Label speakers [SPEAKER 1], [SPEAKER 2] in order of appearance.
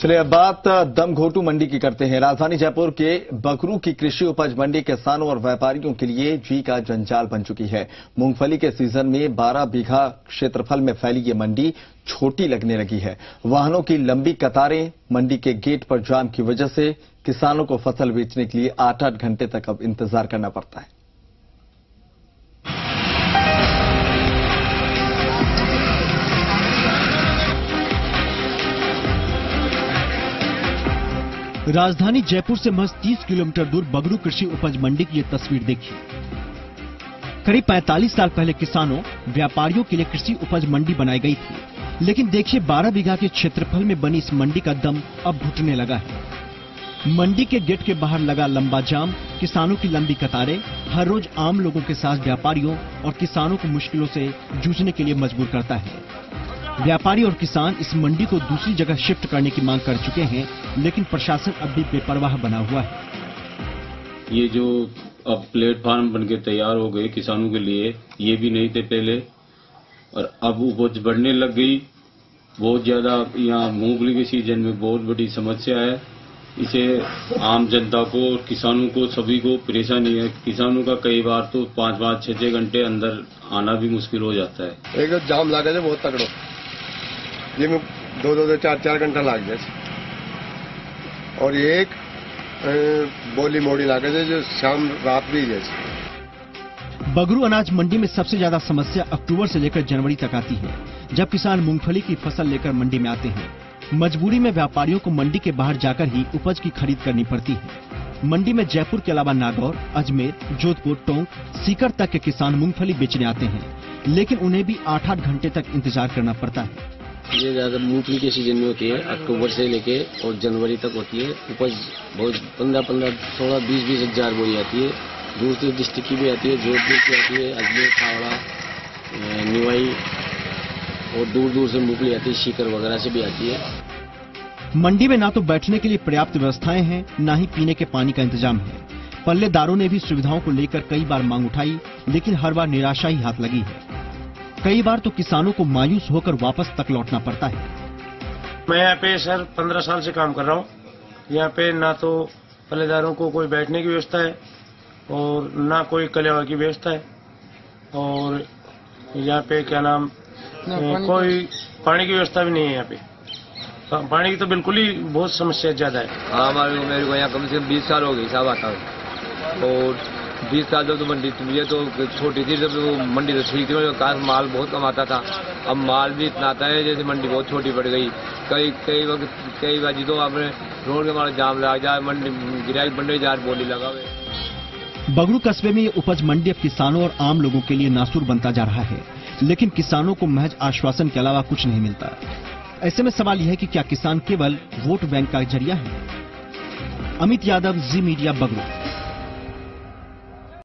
[SPEAKER 1] चलिए, अब बात दम घोटू मंडी की करते हैं। राजधानी जयपुर के बकरू की कृषि उपज मंडी किसानों और व्यापारियों के लिए जी का जंजाल बन चुकी है। मूंगफली के सीज़न में 12 बीघा क्षेत्रफल में फैली ये मंडी छोटी लगने लगी है। वाहनों की लंबी कतारें मंडी के गेट पर जाम की वजह से किसानों को फ़सल बेचने के लिए आठ आठ घंटे तक अब इंतज़ार करना पड़ता है।
[SPEAKER 2] राजधानी जयपुर से महज 30 किलोमीटर दूर बगरू कृषि उपज मंडी की ये तस्वीर देखिए। करीब 45 साल पहले किसानों, व्यापारियों के लिए कृषि उपज मंडी बनाई गई थी। लेकिन देखिए 12 बीघा के क्षेत्रफल में बनी इस मंडी का दम अब घुटने लगा है। मंडी के गेट के बाहर लगा लंबा जाम, किसानों की लंबी कतारें, हर रोज आम लोगों के साथ व्यापारियों और किसानों को मुश्किलों से जूझने के लिए मजबूर करता है। व्यापारी और किसान इस मंडी को दूसरी जगह शिफ्ट करने की मांग कर चुके हैं लेकिन प्रशासन अब भी बेपरवाह बना हुआ है।
[SPEAKER 3] ये जो अब प्लेटफार्म बनके तैयार हो गए किसानों के लिए ये भी नहीं थे पहले। और अब उपज बढ़ने लग गई। बहुत ज़्यादा यहाँ मूंगफली के सीज़न में बहुत बड़ी समस्या है। इसे आम जनता को और किसानों को सभी को परेशानी है। किसानों का कई बार तो पाँच पाँच छह छह घंटे अंदर आना भी मुश्किल हो जाता है।
[SPEAKER 4] एक जाम लागे बहुत तगड़ो। ये में दो दो दो, चार चार घंटा लाग जाए और एक बोली मोड़ी लागे છે जो शाम, रात भी जैसे
[SPEAKER 2] बगरू अनाज मंडी में सबसे ज़्यादा समस्या अक्टूबर से लेकर जनवरी तक आती है, जब किसान मूंगफली की फ़सल लेकर मंडी में आते हैं। मजबूरी में व्यापारियों को मंडी के बाहर जाकर ही उपज की खरीद करनी पड़ती है। मंडी में जयपुर के अलावा नागौर, अजमेर, जोधपुर, टोंक, सीकर तक के किसान मूंगफली बेचने आते हैं, लेकिन उन्हें भी आठ आठ घंटे तक इंतज़ार करना पड़ता है।
[SPEAKER 5] ये ज़्यादा मूंगफली के सीज़न में होती है, अक्टूबर से लेके और जनवरी तक होती है। उपज बहुत पंद्रह पंद्रह, सोलह बीस बीस हज़ार बोरी आती है। दूसरी डिस्ट्रिक्ट की भी आती है, जोधपुर की आती है, अजमेर खावड़ा निवाई और दूर दूर से मूंगफली आती है सीकर वगैरह से भी आती है।
[SPEAKER 2] मंडी में ना तो बैठने के लिए पर्याप्त व्यवस्थाएँ हैं, न ही पीने के पानी का इंतज़ाम है। पल्लेदारों ने भी सुविधाओं को लेकर कई बार मांग उठाई, लेकिन हर बार निराशा ही हाथ लगी है। कई बार तो किसानों को मायूस होकर वापस तक लौटना पड़ता है।
[SPEAKER 6] मैं यहाँ पे सर पंद्रह साल से काम कर रहा हूँ। यहाँ पे ना तो पल्लेदारों को कोई बैठने की व्यवस्था है और ना कोई कलेवा की व्यवस्था है। और यहाँ पे क्या नाम अ, कोई पानी की व्यवस्था भी नहीं है यहाँ पे। पानी की तो बिल्कुल ही बहुत समस्या ज़्यादा है।
[SPEAKER 5] हाँ मेरे को यहाँ कम से कम बीस साल हो गए साहब आता हूँ। और बीस साल जब तो मंडी ये तो छोटी थी, जब तो मंडी तो ठीक थी मेरे पास माल बहुत कम आता था। अब माल भी इतना आता है, जैसे मंडी बहुत छोटी पड़ गई। कई कई वक्त, कई बार तो आपने रोड के मारे जाम लगा जाए मंडी गिराई मंडी जार बोली लगा हुए।
[SPEAKER 2] बगरू कस्बे में ये उपज मंडी अब किसानों और आम लोगों के लिए नासूर बनता जा रहा है, लेकिन किसानों को महज आश्वासन के अलावा कुछ नहीं मिलता। ऐसे में सवाल यह है कि क्या किसान केवल वोट बैंक का ज़रिया है? Amit Yadav, Zee media Bagru